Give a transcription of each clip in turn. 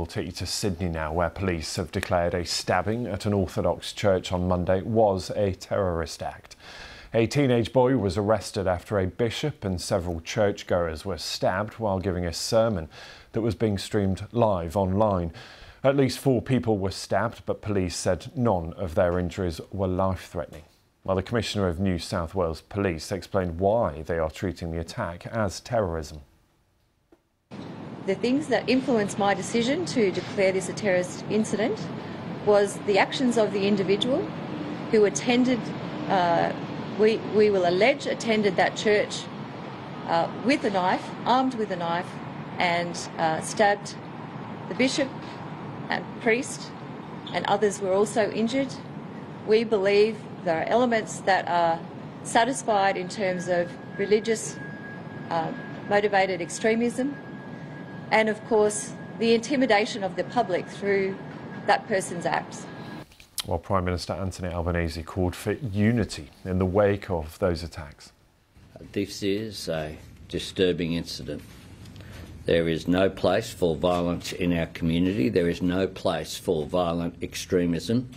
we'll take you to Sydney now, where police have declared a stabbing at an Orthodox church on Monday was a terrorist act. A teenage boy was arrested after a bishop and several churchgoers were stabbed while giving a sermon that was being streamed live online. At least four people were stabbed, but police said none of their injuries were life threatening. Well, the Commissioner of New South Wales Police explained why they are treating the attack as terrorism. The things that influenced my decision to declare this a terrorist incident was the actions of the individual who attended, uh, we, we will allege, attended that church uh, with a knife, armed with a knife, and uh, stabbed the bishop and priest, and others were also injured. We believe there are elements that are satisfied in terms of religious uh, motivated extremism and of course the intimidation of the public through that person's acts. Well, Prime Minister Anthony Albanese called for unity in the wake of those attacks. This is a disturbing incident. There is no place for violence in our community. There is no place for violent extremism.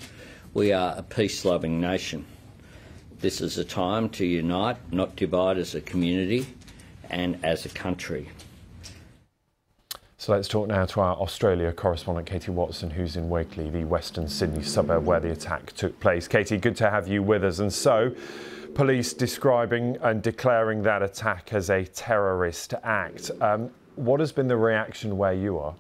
We are a peace loving nation. This is a time to unite, not divide as a community and as a country. So let's talk now to our Australia correspondent Katie Watson, who's in Wakeley, the Western Sydney suburb where the attack took place. Katie, good to have you with us. And so, police describing and declaring that attack as a terrorist act. Um, what has been the reaction where you are?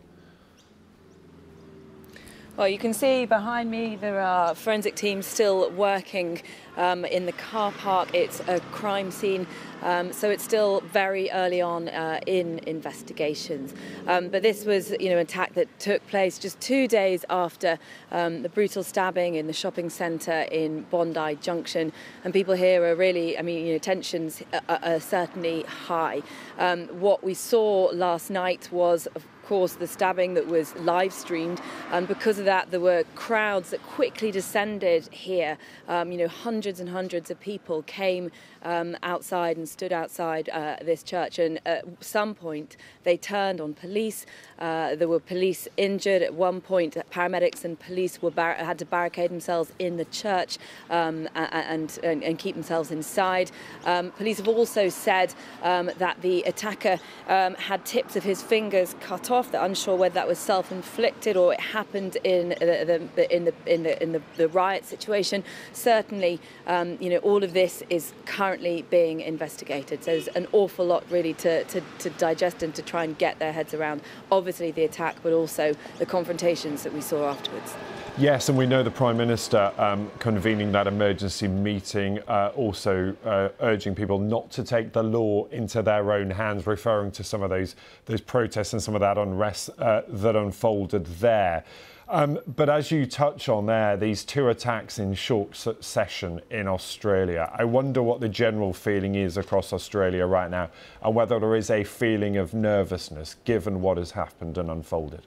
Well, you can see behind me there are forensic teams still working um, in the car park. It's a crime scene, um, so it's still very early on uh, in investigations. Um, but this was, you know, an attack that took place just two days after um, the brutal stabbing in the shopping centre in Bondi Junction, and people here are really, I mean, you know, tensions are, are certainly high. Um, what we saw last night was, course, the stabbing that was live streamed, and because of that, there were crowds that quickly descended here. Um, you know, hundreds and hundreds of people came um, outside and stood outside uh, this church, and at some point they turned on police. Uh, there were police injured at one point. Paramedics and police were bar- had to barricade themselves in the church um, and, and, and, keep themselves inside. Um, police have also said um, that the attacker um, had tips of his fingers cut off. They're unsure whether that was self-inflicted or it happened in the, the in the in the in the, the riot situation. Certainly, um, you know, all of this is currently being investigated. So there's an awful lot really to, to, to digest and to try and get their heads around. Obviously, the attack, but also the confrontations that we saw afterwards. Yes, and we know the Prime Minister um, convening that emergency meeting, uh, also uh, urging people not to take the law into their own hands, referring to some of those those protests and some of that unrest uh, that unfolded there. Um, but as you touch on there, these two attacks in short succession in Australia, I wonder what the general feeling is across Australia right now and whether there is a feeling of nervousness given what has happened and unfolded.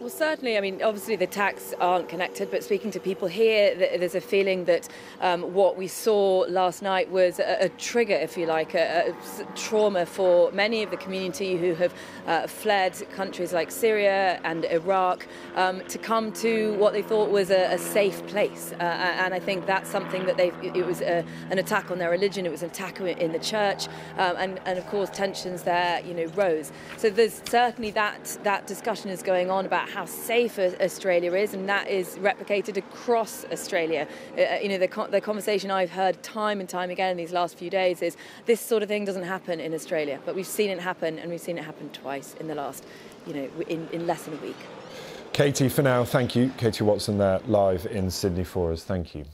Well, certainly. I mean, obviously the attacks aren't connected, but speaking to people here, there's a feeling that um, what we saw last night was a, a trigger, if you like, a, a, trauma for many of the community who have uh, fled countries like Syria and Iraq um, to come to what they thought was a, safe place. Uh, and I think that's something that they've, it was an attack on their religion, it was an attack in the church, um, and, and of course tensions there, you know, rose. So there's certainly that, that discussion is going on about how safe Australia is, and that is replicated across Australia. Uh, uh, you know, the, the conversation I've heard time and time again in these last few days is this sort of thing doesn't happen in Australia, but we've seen it happen, and we've seen it happen twice in the last, you know, in, in less than a week. Katie, for now, thank you. Katie Watson there live in Sydney for us. Thank you.